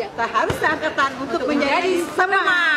Ya, kita harus angkatan untuk, untuk menjadi semangat.